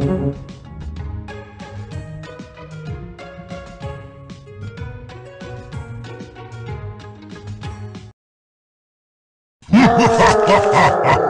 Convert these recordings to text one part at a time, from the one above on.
Ha ha ha ha ha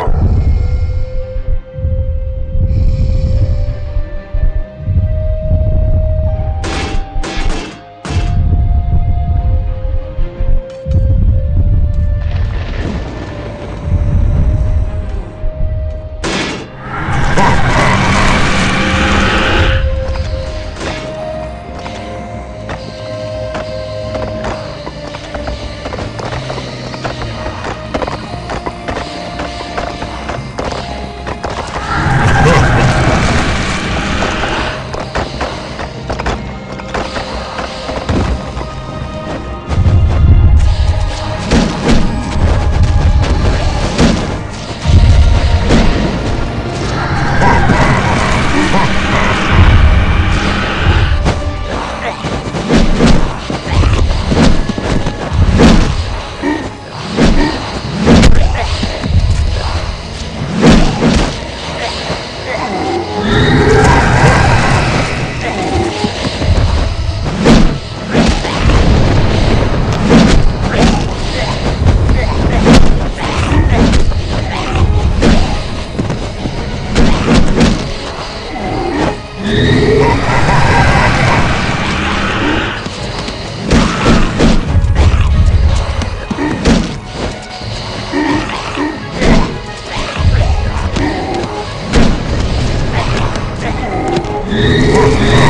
crazy.